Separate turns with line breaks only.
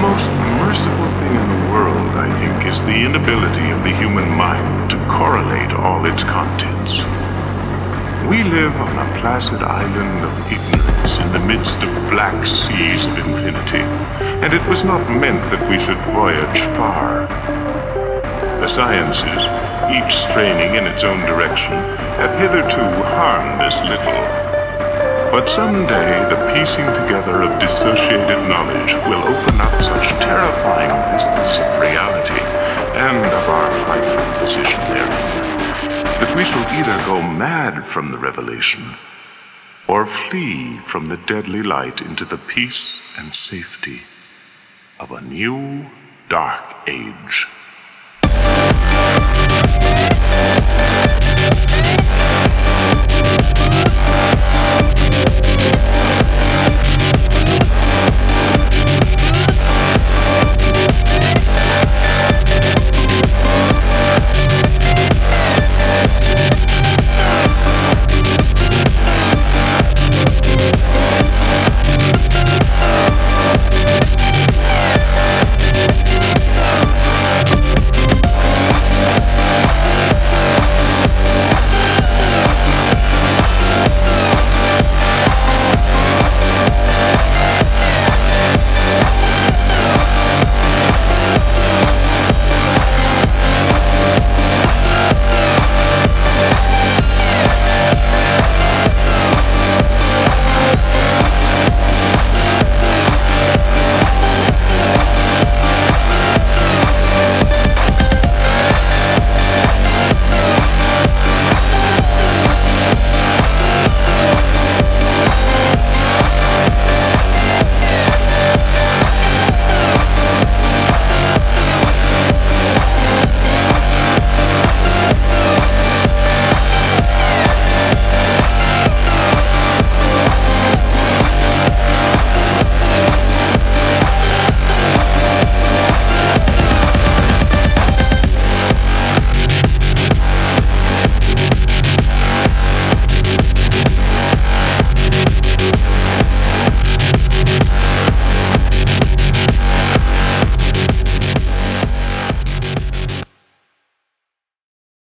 most merciful thing in the world, I think, is the inability of the human mind to correlate all its contents. We live on a placid island of ignorance in the midst of black seas of infinity, and it was not meant that we should voyage far. The sciences, each straining in its own direction, have hitherto harmed us little. But someday, the piecing together of dissociated knowledge will open up such terrifying vistas of reality and of our rightful position therein that we shall either go mad from the revelation or flee from the deadly light into the peace and safety of a new dark age.